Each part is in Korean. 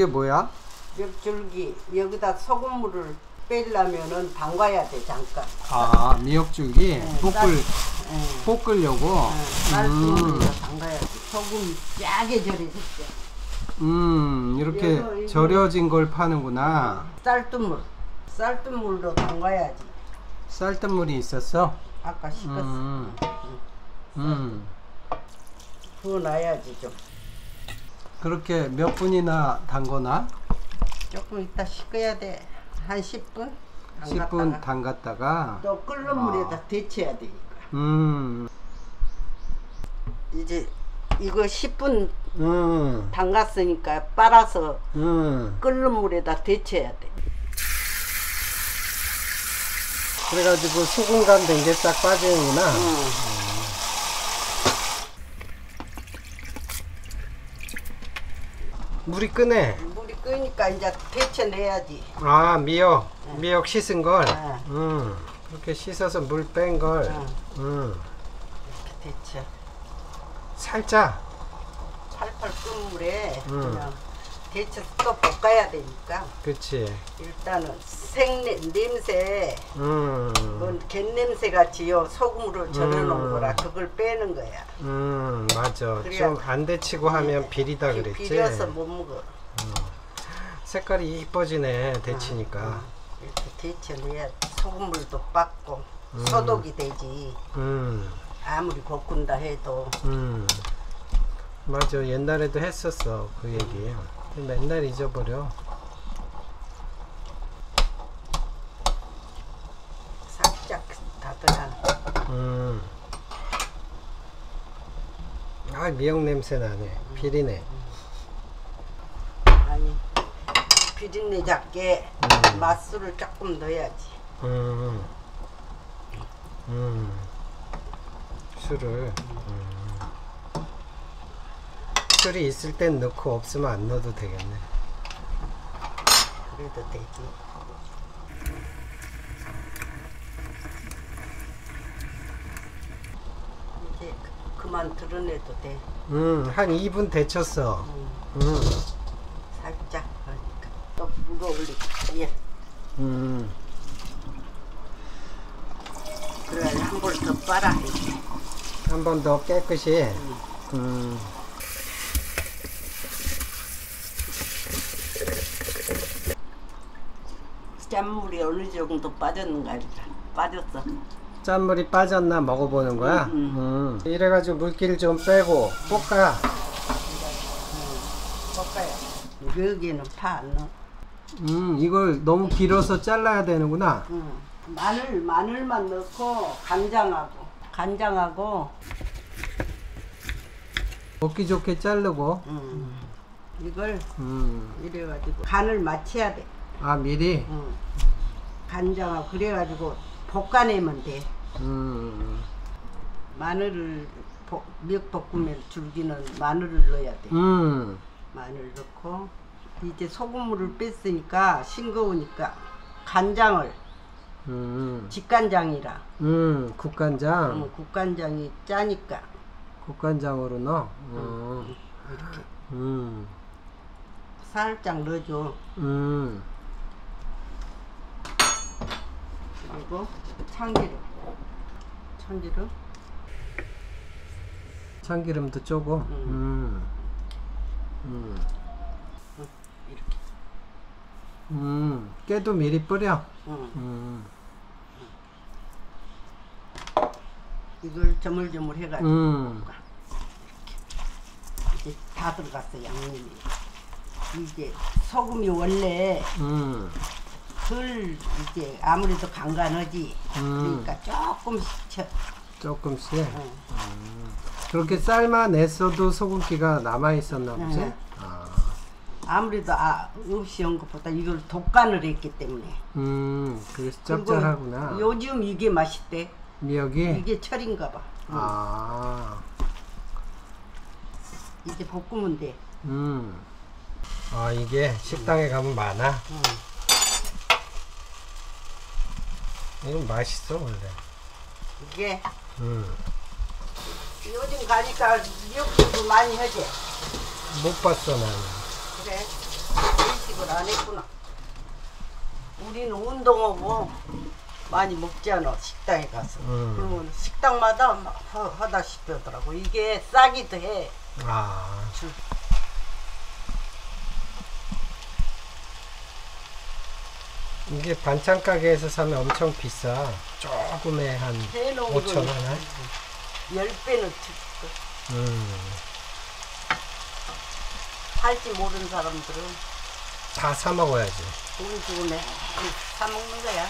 그게 뭐야? 미역줄기 여기다 소금물을 빼려면은 담가야 돼 잠깐. 아 미역줄기 네, 볶을 예. 볶으려고. 쌀뜨물로 음, 담가야 돼. 소금 짜게 절여줄게. 음 이렇게 이거. 절여진 걸 파는구나. 쌀뜨물. 쌀뜨물로 담가야지. 쌀뜨물이 있었어. 아까 식었어. 음, 음 부어놔야지 좀. 그렇게 몇 분이나 담거나 조금 이따 식어야 돼. 한 10분? 10분 담갔다가. 또 끓는 물에다 데쳐야 되니까. 음, 이제 이거 10분 음, 담갔으니까 빨아서 음. 끓는 물에다 데쳐야 돼. 그래가지고 간된게 싹 빠지는구나. 응. 물이 끄네. 물이 끓으니까 이제 데쳐내야지. 아 미역 미역 씻은 걸. 네. 음 그렇게 씻어서 물 뺀 걸. 네. 음 이렇게 데쳐. 살짝. 팔팔 끓는 물에 음. 그냥 데쳐서 또 볶아야 되니까 그치. 일단은 생냄 냄새 음. 그건 갯냄새 같이요 소금으로 절여놓은 음. 거라 그걸 빼는 거야. 음 맞아. 좀 안 데치고 하면 비리다 비- 그랬지. 비려서 못 먹어. 색깔이 이뻐지네 데치니까. 이렇게 데쳐내야 소금물도 빠고 소독이 되지. 음. 아무리 볶은다 해도 음. 맞아 옛날에도 했었어 그 얘기. 맨날 잊어버려. 살짝 다들한 음. 아 미역 냄새 나네. 비리네. 아니 비린내 잡게 음. 맛술을 조금 넣어야지. 음. 음. 술을. 음. 술이 있을 땐 넣고 없으면 안 넣어도 되겠네. 그래도 되지. 이제 그- 그만 드러내도 돼. 음, 한 2분 데쳤어. 음, 음. 살짝 그러니까 또 물어 올리고 예. 음. 그래 한볼더 빨아. 한 번 더 깨끗이. 음. 짠물이 어느 정도 빠졌는가. 빠졌어. 짠물이 빠졌나 먹어보는 거야. 음, 음. 이래가지고 물기를 좀 빼고 볶아. 볶아야. 여기는 파 안 넣어. 음, 이걸 너무 길어서 잘라야 되는구나. 응. 마늘 마늘만 넣고 간장하고 간장하고 먹기 좋게 자르고. 음. 이걸 음. 이래가지고 간을 맞춰야 돼. 아 미리. 응. 간장하고 그래가지고 볶아내면 돼. 음. 마늘을 볶- 미역볶음에 줄기는 마늘을 넣어야 돼. 음. 마늘 넣고 이제 소금물을 뺐으니까 싱거우니까 간장을 음. 직간장이라 음. 국간장. 응, 국간장이 짜니까 국간장으로 넣어. 음. 이렇게 음. 살짝 넣어줘. 음. 그리고 참기름. 참기름. 참기름도 쪼고. 음. 음. 이렇게. 음. 깨도 미리 뿌려. 응. 음. 이걸 저물저물 해가지고 음. 이제 다 들어갔어 양념이. 이제 소금이 원래 음. 덜 이제 아무래도 간간하지. 음. 그러니까 조금씩 쳐. 조금씩. 응. 그렇게 삶아냈어도 소금기가 남아 있었나 보지? 네. 아. 아무래도 아, 없이 한 것보다 이걸 독간을 했기 때문에. 음. 그래서 짭짤하구나. 요즘 이게 맛있대. 미역이. 이게 철인가 봐. 응. 아. 이제 볶으면 돼. 음. 아 이게 식당에 가면 많아. 응. 이건 맛있어 원래. 이게 음. 요즘 가니까 미역국도 많이 하지. 못 봤어 나는. 그래. 생각을 안 했구나. 우리는 운동하고 많이 먹지 않아 식당에 가서. 음. 그러면 식당마다 막 하- 하다시피 하더라고. 이게 싸기도 해. 아, 줄. 이게 반찬 가게에서 사면 엄청 비싸. 조금에 한 해놓은 5천 원. 한? 열 배는 치- 음, 할지 모르는 사람들은 다 사 먹어야지. 돈 주고 내 사 먹는 거야.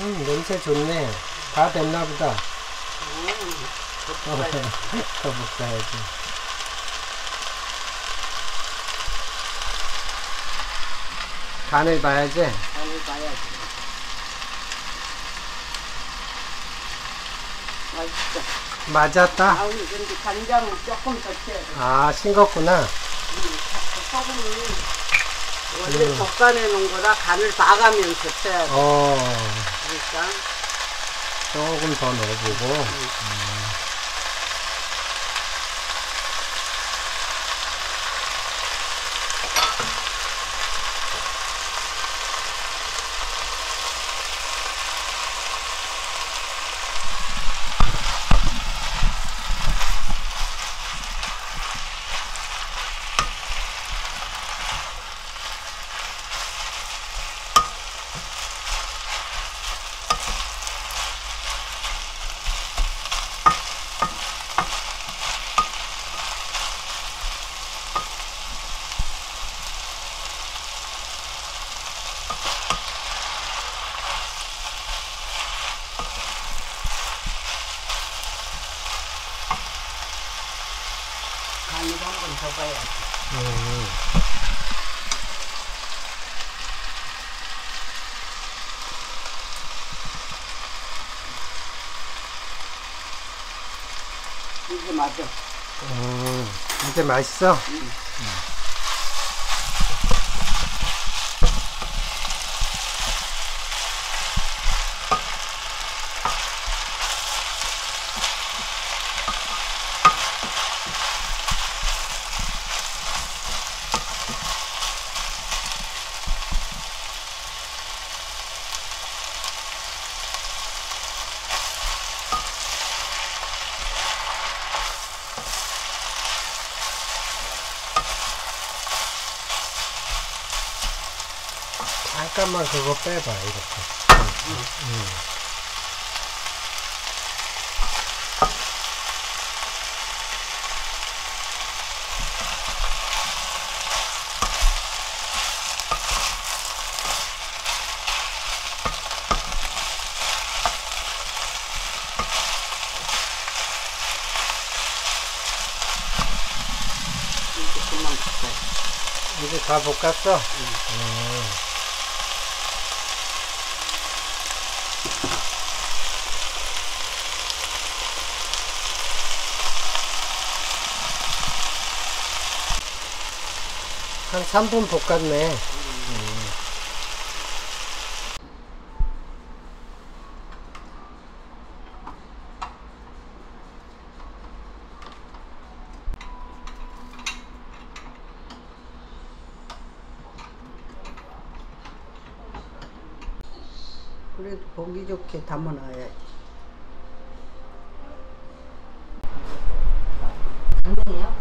음, 냄새 좋네. 다 됐나 보다. 음, 더 볶아야지. 간을 봐야지. 간을 봐야지. 맛있어. 맞았다. 아, 근데 간장을 조금 더 쳐야 돼. 아, 싱겁구나. 소금을 원래 볶아내 놓은 거라 간을 봐가면서 쳐야 돼. 어, 조금 더 넣어보고. 간을 봐야지. 음. 이게 맞아. 음, 이제 맛있어? 잠깐만 그거 빼봐, 이렇게. 음. 이제 다 볶았어? 음. 한 3분 볶았네. 그래도 보기 좋게 담아놔야지. 강냉이요?